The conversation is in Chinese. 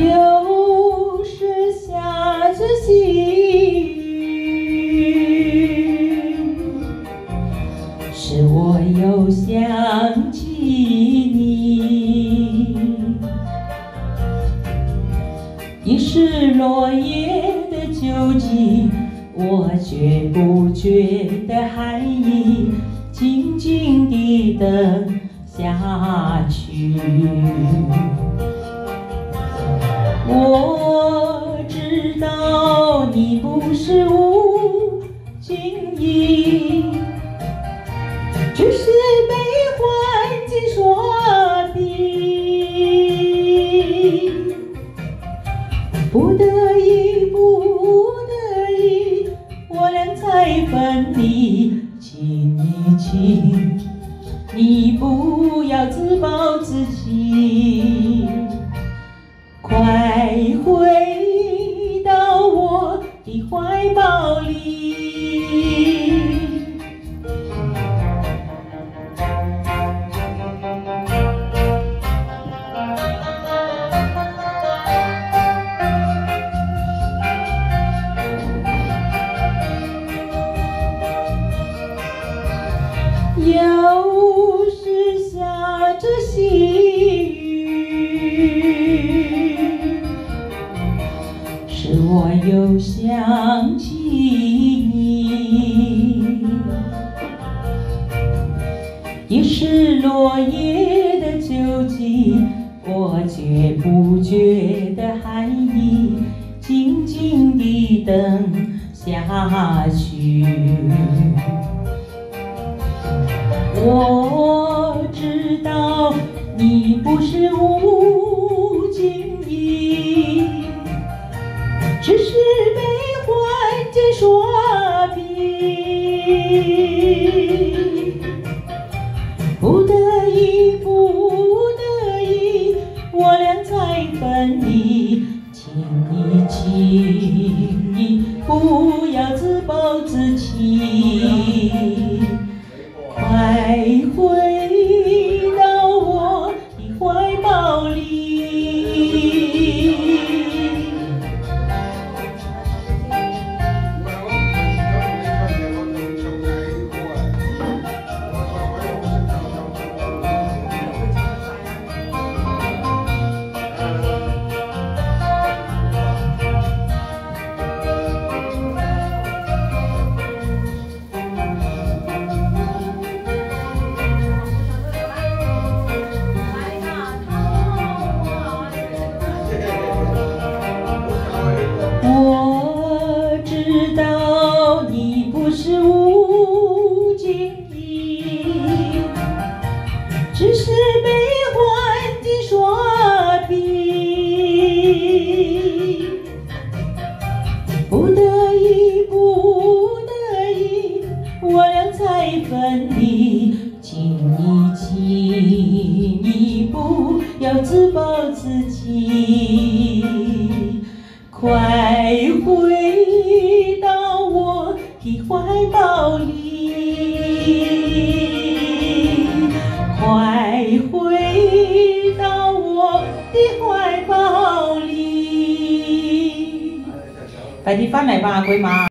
又是下着细雨，使我又想起你。已是落叶的秋季，我却不觉得寒意，静静地等下去。我知道你不是无情意，只是被环境所逼，不得已，不得已，我俩才分离。请你，请你不要自暴自弃。着细雨，使我又想起你。已是落叶的秋季，我绝不觉得寒意，静静地等下去。我不是无情意，只是被环境所逼，不得已，不得已，我俩才分离。请你，请你不要自暴自弃。只是被环境所逼，不得已，不得已，我俩才分离。请你，请你不要自暴自弃。快回到我的怀抱里，的怀抱里。快点翻来吧，阿鬼媽。